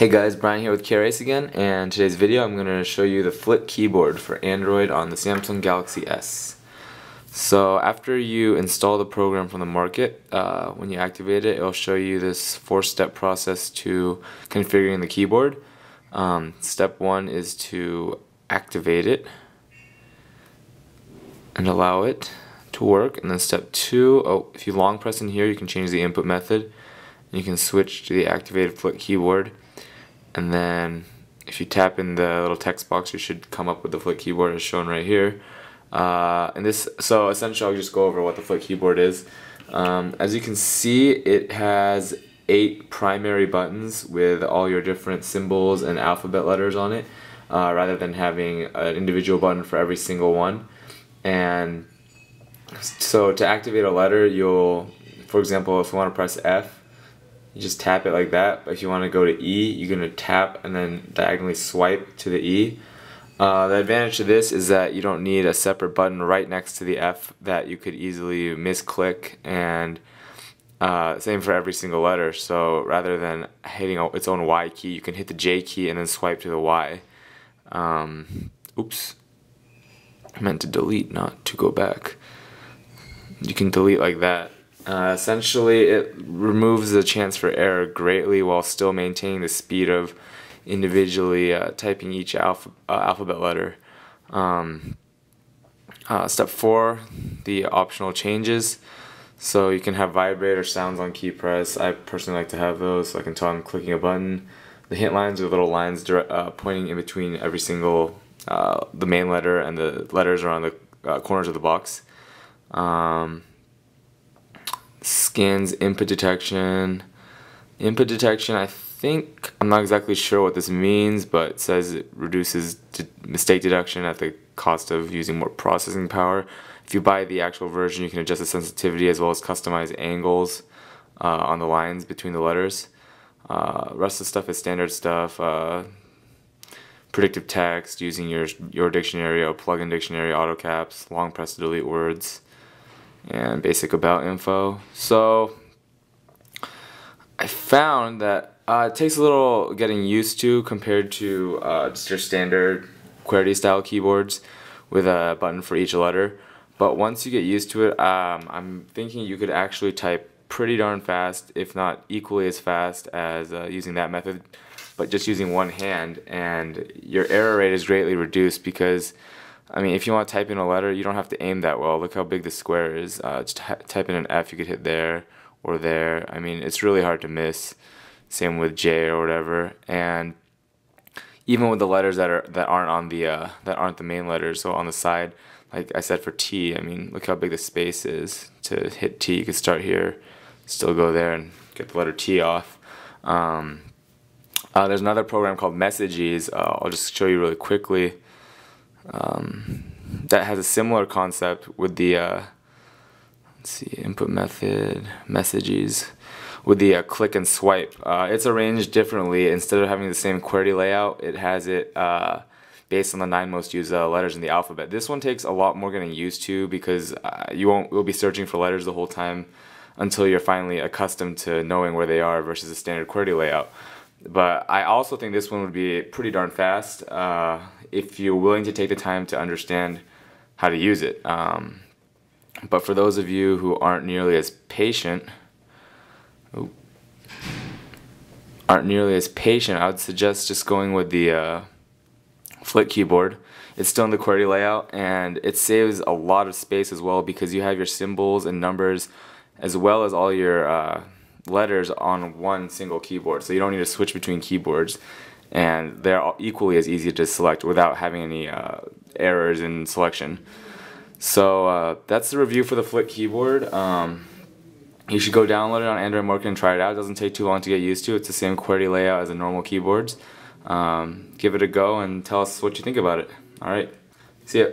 Hey guys, Brian here with CareAce again, and today's video I'm going to show you the Flit keyboard for Android on the Samsung Galaxy S. So after you install the program from the market, uh, when you activate it, it'll show you this four-step process to configuring the keyboard. Um, step one is to activate it and allow it to work, and then step two, oh, if you long press in here, you can change the input method, you can switch to the activated Flit keyboard and then if you tap in the little text box you should come up with the Flit keyboard as shown right here. Uh, and this so essentially I'll just go over what the Flit keyboard is. Um, as you can see it has eight primary buttons with all your different symbols and alphabet letters on it uh, rather than having an individual button for every single one. And so to activate a letter you'll for example if you want to press F you just tap it like that. But if you want to go to E, you're going to tap and then diagonally swipe to the E. Uh, the advantage to this is that you don't need a separate button right next to the F that you could easily misclick and uh, same for every single letter. So rather than hitting its own Y key, you can hit the J key and then swipe to the Y. Um, oops. I meant to delete, not to go back. You can delete like that. Uh, essentially, it removes the chance for error greatly while still maintaining the speed of individually uh, typing each uh, alphabet letter. Um, uh, step four, the optional changes. So you can have vibrator sounds on key press. I personally like to have those so I can tell I'm clicking a button. The hint lines are little lines uh, pointing in between every single, uh, the main letter and the letters are on the corners of the box. Um, scans input detection. Input detection, I think, I'm not exactly sure what this means, but it says it reduces mistake detection at the cost of using more processing power. If you buy the actual version, you can adjust the sensitivity as well as customize angles uh, on the lines between the letters. Uh, rest of the stuff is standard stuff. Uh, predictive text using your your dictionary or plug-in dictionary, auto caps, long press to delete words and basic about info. So I found that uh, it takes a little getting used to compared to uh, just your standard QWERTY style keyboards with a button for each letter. But once you get used to it, um, I'm thinking you could actually type pretty darn fast, if not equally as fast as uh, using that method, but just using one hand. And your error rate is greatly reduced because I mean, if you want to type in a letter, you don't have to aim that well. Look how big the square is. Uh, just type in an F, you could hit there or there. I mean, it's really hard to miss. Same with J or whatever. And even with the letters that are that aren't on the uh, that aren't the main letters, so on the side, like I said for T, I mean, look how big the space is. To hit T, you could start here, still go there, and get the letter T off. Um, uh, there's another program called MessagEase. Uh, I'll just show you really quickly um, that has a similar concept with the uh, let's see input method MessagEase with the uh, click and swipe. Uh, it's arranged differently. Instead of having the same QWERTY layout, it has it uh, based on the nine most used uh, letters in the alphabet. This one takes a lot more getting used to because uh, you won't you'll be searching for letters the whole time until you're finally accustomed to knowing where they are versus the standard QWERTY layout. But I also think this one would be pretty darn fast uh, if you're willing to take the time to understand how to use it. Um, but for those of you who aren't nearly as patient, aren't nearly as patient, I would suggest just going with the uh, Flit keyboard. It's still in the QWERTY layout and it saves a lot of space as well because you have your symbols and numbers as well as all your uh, letters on one single keyboard. So you don't need to switch between keyboards. And they're equally as easy to select without having any uh, errors in selection. So uh, that's the review for the Flit keyboard. Um, you should go download it on Android Market and try it out. It doesn't take too long to get used to. It's the same QWERTY layout as the normal keyboards. Um, give it a go and tell us what you think about it. Alright, see ya.